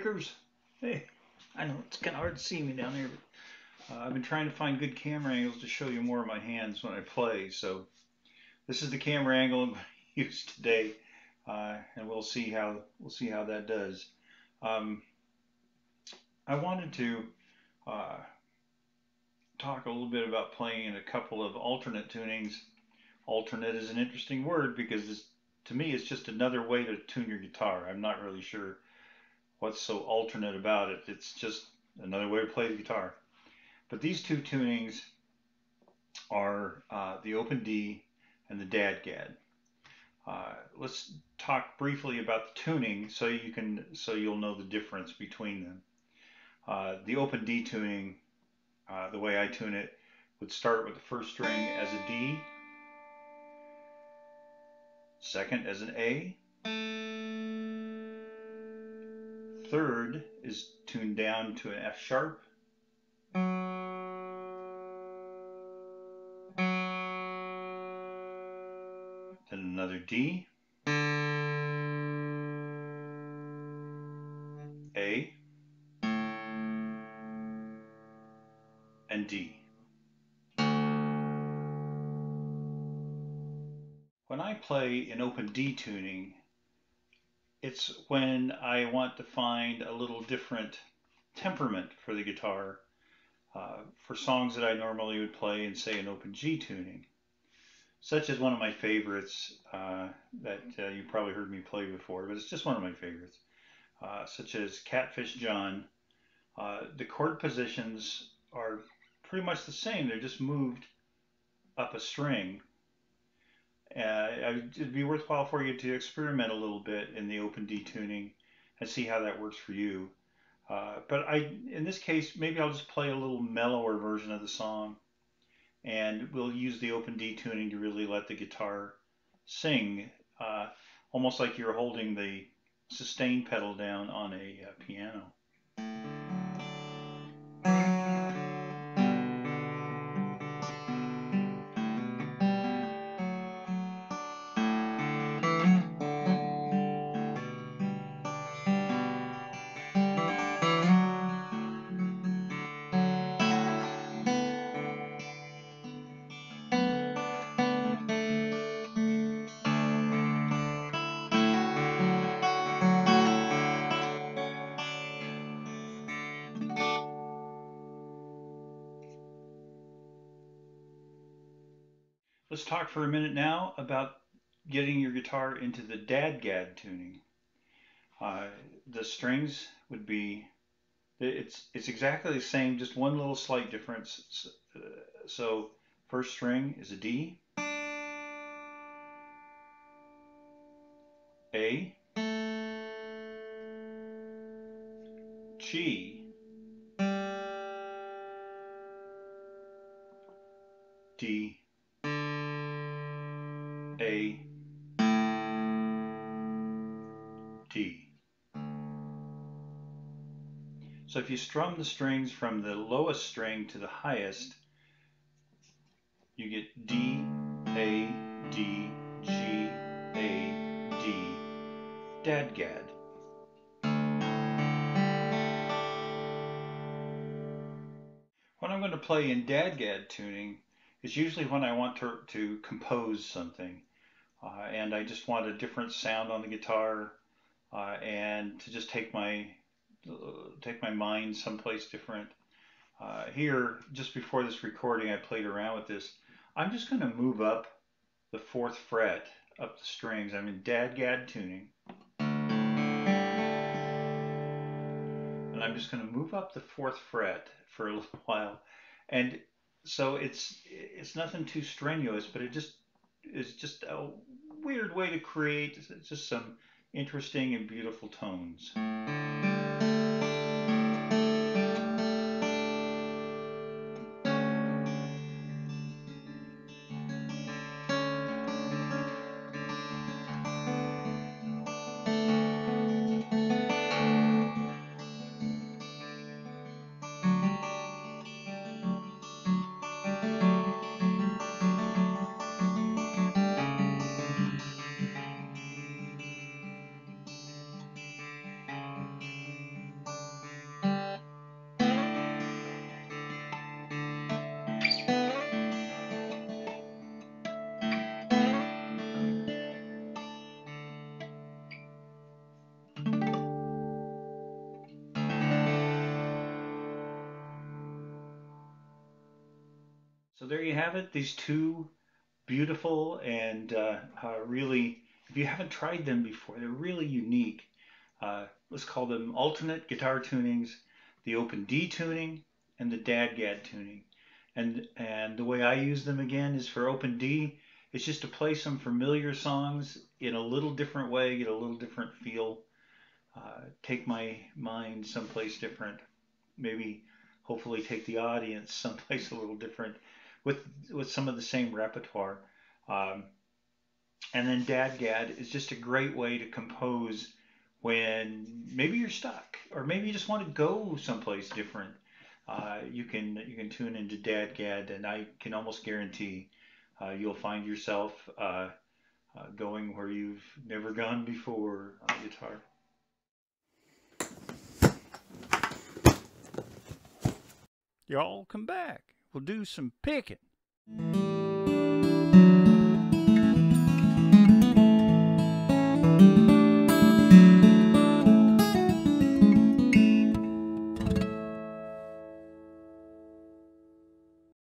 pickers. Hey, I know it's kind of hard to see me down here, but uh, I've been trying to find good camera angles to show you more of my hands when I play. So this is the camera angle I'm going to use today, uh, and we'll see how we'll see how that does. Um, I wanted to uh, talk a little bit about playing in a couple of alternate tunings. Alternate is an interesting word because this, to me it's just another way to tune your guitar. I'm not really sure what's so alternate about it. It's just another way to play the guitar. But these two tunings are uh, the Open D and the Dadgad. Uh, let's talk briefly about the tuning so you can so you'll know the difference between them. Uh, the Open D tuning, uh, the way I tune it, would start with the first string as a D, second as an A, third is tuned down to an F sharp. Then another D. A. And D. When I play in open D tuning, it's when I want to find a little different temperament for the guitar uh, for songs that I normally would play in, say, an open G tuning. Such as one of my favorites uh, that uh, you probably heard me play before, but it's just one of my favorites, uh, such as Catfish John. Uh, the chord positions are pretty much the same, they're just moved up a string uh, it'd be worthwhile for you to experiment a little bit in the open D tuning and see how that works for you. Uh, but I, in this case, maybe I'll just play a little mellower version of the song, and we'll use the open D tuning to really let the guitar sing, uh, almost like you're holding the sustain pedal down on a uh, piano. Let's talk for a minute now about getting your guitar into the dadgad tuning. Uh, the strings would be, it's, it's exactly the same, just one little slight difference. So first string is a D, A, G, D, a, D. So if you strum the strings from the lowest string to the highest, you get D, A, D, G, A, D, Dadgad. What I'm going to play in Dadgad tuning is usually when I want to, to compose something. Uh, and I just want a different sound on the guitar uh, and to just take my uh, take my mind someplace different. Uh, here, just before this recording, I played around with this. I'm just going to move up the fourth fret up the strings. I'm in Dadgad tuning. And I'm just going to move up the fourth fret for a little while. And so it's it's nothing too strenuous, but it just is just a weird way to create just some interesting and beautiful tones. There you have it. These two beautiful and uh, uh, really, if you haven't tried them before, they're really unique. Uh, let's call them alternate guitar tunings, the open D tuning and the DADGAD tuning. And, and the way I use them again is for open D, it's just to play some familiar songs in a little different way, get a little different feel, uh, take my mind someplace different, maybe hopefully take the audience someplace a little different with with some of the same repertoire. Um, and then DADGAD is just a great way to compose when maybe you're stuck or maybe you just want to go someplace different. Uh, you can you can tune into DADGAD, and I can almost guarantee uh, you'll find yourself uh, uh going where you've never gone before on guitar. Y'all come back. We'll do some picking.